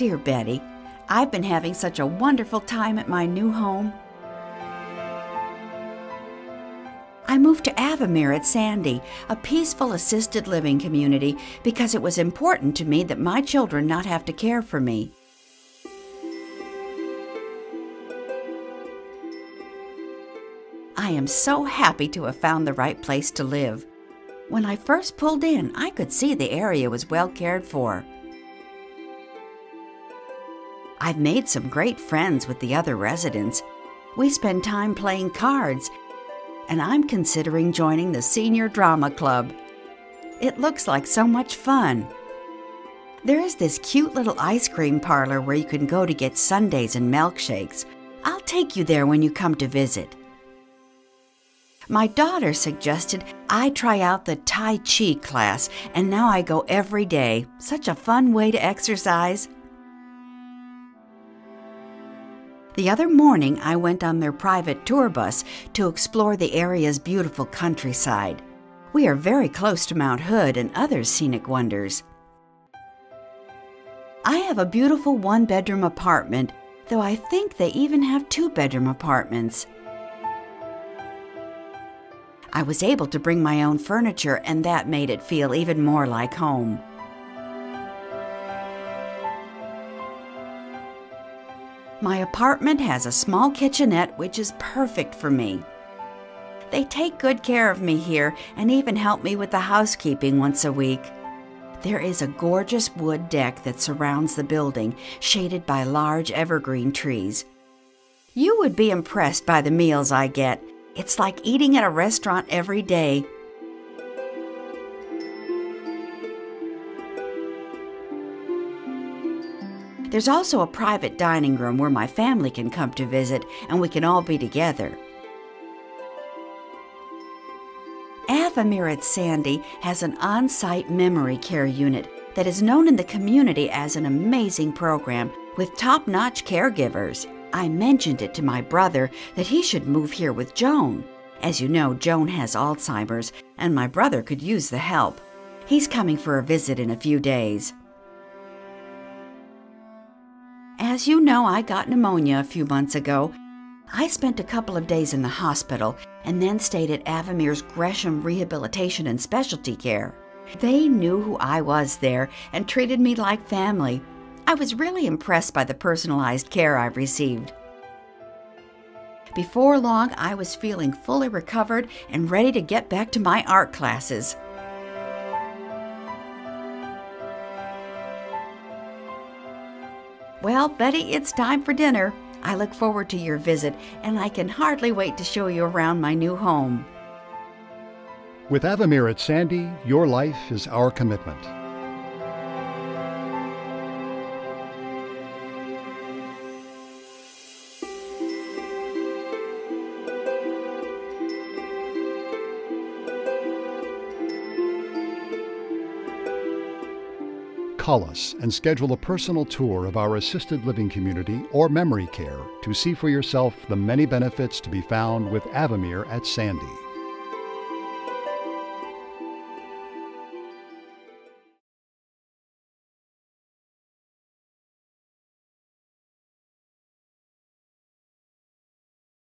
Dear Betty, I've been having such a wonderful time at my new home. I moved to Avamere at Sandy, a peaceful assisted living community, because it was important to me that my children not have to care for me. I am so happy to have found the right place to live. When I first pulled in, I could see the area was well cared for. I've made some great friends with the other residents. We spend time playing cards, and I'm considering joining the Senior Drama Club. It looks like so much fun. There is this cute little ice cream parlor where you can go to get sundaes and milkshakes. I'll take you there when you come to visit. My daughter suggested I try out the Tai Chi class, and now I go every day. Such a fun way to exercise. The other morning, I went on their private tour bus to explore the area's beautiful countryside. We are very close to Mount Hood and other scenic wonders. I have a beautiful one bedroom apartment, though I think they even have two bedroom apartments. I was able to bring my own furniture, and that made it feel even more like home. My apartment has a small kitchenette, which is perfect for me. They take good care of me here and even help me with the housekeeping once a week. There is a gorgeous wood deck that surrounds the building, shaded by large evergreen trees. You would be impressed by the meals I get. It's like eating at a restaurant every day. There's also a private dining room where my family can come to visit and we can all be together. Avamere at Sandy has an on site memory care unit that is known in the community as an amazing program with top notch caregivers. I mentioned it to my brother that he should move here with Joan. As you know, Joan has Alzheimer's, and my brother could use the help. He's coming for a visit in a few days. As you know, I got pneumonia a few months ago. I spent a couple of days in the hospital and then stayed at Avamere's Gresham Rehabilitation and Specialty Care. They knew who I was there and treated me like family. I was really impressed by the personalized care I've received. Before long, I was feeling fully recovered and ready to get back to my art classes. Well, Betty, it's time for dinner. I look forward to your visit, and I can hardly wait to show you around my new home. With Avamere at Sandy, your life is our commitment. Call us and schedule a personal tour of our assisted living community or memory care to see for yourself the many benefits to be found with Avamere at Sandy.